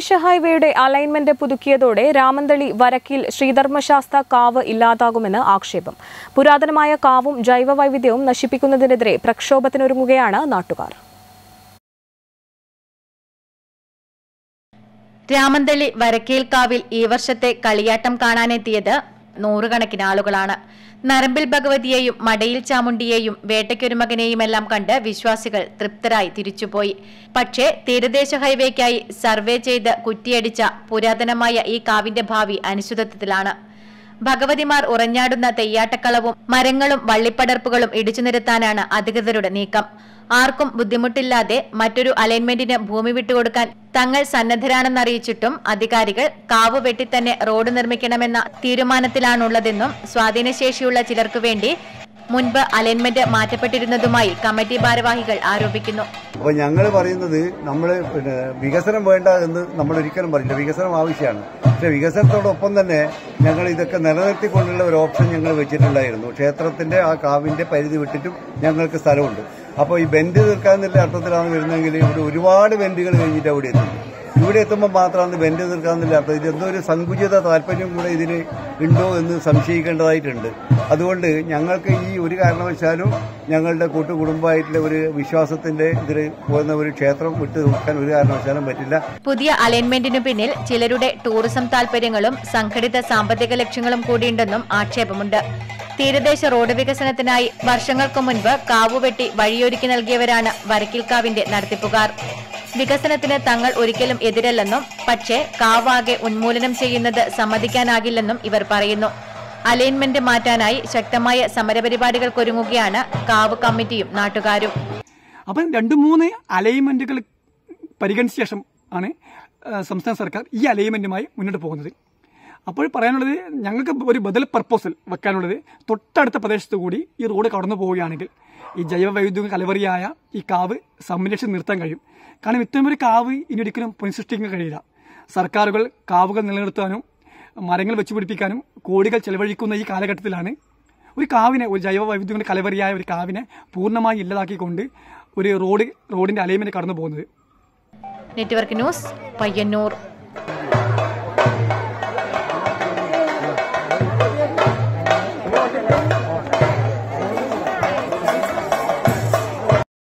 തീരദേശ ഹൈവേയുടെ അലൈൻമെന്റ് പുതുക്കിയതോടെ രാമന്തളി വരക്കിൽ ശ്രീധർമ്മശാസ്ത്ര കാവ് ഇല്ലാതാകുമെന്ന് ആക്ഷേപം. പുരാതനമായ കാവും ജൈവ വൈവിധ്യവും നശിപ്പിക്കുന്നതിനെതിരെ പ്രക്ഷോഭത്തിനൊരുങ്ങുകയാണ് നാട്ടുകാർ. രാമന്തളി വരക്കേൽക്കാവിൽ ഈ വർഷത്തെ കളിയാട്ടം കാണാനെത്തിയത് നൂറുകണക്കിന് ആളുകളാണ്. നരമ്പിൽ ഭഗവതിയെയും മടയിൽ ചാമുണ്ടിയെയും വേട്ടയ്ക്കൊരുമകനെയുമെല്ലാം കണ്ട് വിശ്വാസികൾ തൃപ്തരായി തിരിച്ചുപോയി. പക്ഷേ തീരദേശ ഹൈവേക്കായി സർവേ ചെയ്ത് കുറ്റിയടിച്ച പുരാതനമായ ഈ കാവിന്റെ ഭാവി അനിശ്ചിതത്വത്തിലാണ് ഭഗവതിമാർ ഉറഞ്ഞാടുന്ന തെയ്യാട്ടക്കളവും മരങ്ങളും വള്ളിപ്പടർപ്പുകളും ഇടിച്ചു നിരത്താനാണ് അധികൃതരുടെ നീക്കം. ആർക്കും ബുദ്ധിമുട്ടില്ലാതെ മറ്റൊരു അലൈൻമെന്റിന് ഭൂമി വിട്ടുകൊടുക്കാൻ തങ്ങൾ സന്നദ്ധരാണെന്നറിയിച്ചിട്ടും അധികാരികൾ കാവ് തന്നെ റോഡ് നിർമ്മിക്കണമെന്ന തീരുമാനത്തിലാണുള്ളതെന്നും സ്വാധീനശേഷിയുള്ള ചിലർക്കു വേണ്ടി മുൻപ് അലൈൻമെന്റ് മാറ്റപ്പെട്ടിരുന്നതുമായി കമ്മിറ്റി ഭാരവാഹികൾ ആരോപിക്കുന്നു. അപ്പൊ ഞങ്ങൾ പറയുന്നത് നമ്മൾ പിന്നെ വികസനം വേണ്ട എന്ന് നമ്മൾ ഒരിക്കലും പറയില്ല വികസനം ആവശ്യമാണ്. പക്ഷെ വികസനത്തോടൊപ്പം തന്നെ ഞങ്ങൾ ഇതൊക്കെ നിലനിർത്തിക്കൊണ്ടുള്ള ഒരു ഓപ്ഷൻ ഞങ്ങൾ വെച്ചിട്ടുണ്ടായിരുന്നു. ക്ഷേത്രത്തിന്റെ ആ കാവിന്റെ പരിധി വിട്ടിട്ടും ഞങ്ങൾക്ക് സ്ഥലമുണ്ട്. അപ്പോൾ ഈ ബെൻഡ് തീർക്കാന്നുള്ള അർത്ഥത്തിലാണ് വരുന്നതെങ്കിൽ ഇവിടെ ഒരുപാട് ബെൻഡുകൾ കഴിഞ്ഞിട്ട് അവിടെ എത്തും. ഇവിടെ എത്തുമ്പോൾ മാത്രമാണ് ബെൻഡ് തീർക്കാന്നുള്ള അർത്ഥം. ഇത് എന്തോ ഒരു സങ്കുചിത താല്പര്യം കൂടെ ഇതിന് ഉണ്ടോ എന്ന് സംശയിക്കേണ്ടതായിട്ടുണ്ട്. അതുകൊണ്ട് ഞങ്ങൾക്ക് ഈ ഒരു കാരണവശാലും ഞങ്ങളുടെ കൂട്ടുകുടുംബമായിട്ടുള്ള ഒരു വിശ്വാസത്തിന്റെ ഇതിൽ പോകുന്ന ഒരു ക്ഷേത്രം വിട്ടു നോക്കാൻ ഒരു കാരണവശാലും പറ്റില്ല. പുതിയ അലൈൻമെന്റിനു പിന്നിൽ ചിലരുടെ ടൂറിസം താല്പര്യങ്ങളും സംഘടിത സാമ്പത്തിക ലക്ഷ്യങ്ങളും കൂടിയുണ്ടെന്നും ആക്ഷേപമുണ്ട്. തീരദേശ റോഡ് വികസനത്തിനായി വർഷങ്ങൾക്കു മുൻപ് കാവുവെട്ടി വഴിയൊരുക്കി നൽകിയവരാണ് വരക്കിൽക്കാവിന്റെ നടത്തിപ്പുകാർ. വികസനത്തിന് തങ്ങൾ ഒരിക്കലും എതിരല്ലെന്നും പക്ഷേ കാവാകെ ഉന്മൂലനം ചെയ്യുന്നത് സമ്മതിക്കാനാകില്ലെന്നും ഇവർ പറയുന്നു. അലൈൻമെന്റ് മാറ്റാനായി ശക്തമായ സമരപരിപാടികൾക്കൊരുങ്ങുകയാണ് കാവ് കമ്മിറ്റിയും നാട്ടുകാരും. അപ്പം രണ്ട് മൂന്ന് അലൈൻമെന്റുകൾ പരിഗണിച്ച ശേഷം ആണ് സംസ്ഥാന സർക്കാർ ഈ അലൈൻമെന്റുമായി മുന്നോട്ട് പോകുന്നത്. അപ്പോൾ പറയാനുള്ളത് ഞങ്ങൾക്ക് ഒരു ബദൽ പർപ്പോസൽ വെക്കാനുള്ളത് തൊട്ടടുത്ത പ്രദേശത്ത് കൂടി ഈ റോഡ് കടന്നു പോവുകയാണെങ്കിൽ ഈ ജൈവ വൈവിധ്യ കലവറിയായ ഈ കാവ് സംരക്ഷിച്ച് നിർത്താൻ കഴിയും. കാരണം ഇത്തരം ഒരു കാവ് ഇനി ഒരിക്കലും പുനഃസൃഷ്ടിക്കാൻ കഴിയില്ല. സർക്കാരുകൾ കാവുകൾ നിലനിർത്താനും മരങ്ങൾ വെച്ചുപിടിപ്പിക്കാനും കോടികൾ ചെലവഴിക്കുന്ന ഈ കാലഘട്ടത്തിലാണ് ഒരു കാവിനെ ഒരു ജൈവ വൈവിധ്യങ്ങളുടെ കലവറിയായ ഒരു കാവിനെ പൂർണമായി ഇല്ലാതാക്കിക്കൊണ്ട് ഒരു റോഡ് റോഡിന്റെ അലൈൻമെന്റ് കടന്നു പോകുന്നത് നെറ്റ്വർക്ക് ന്യൂസ് പയ്യന്നൂർ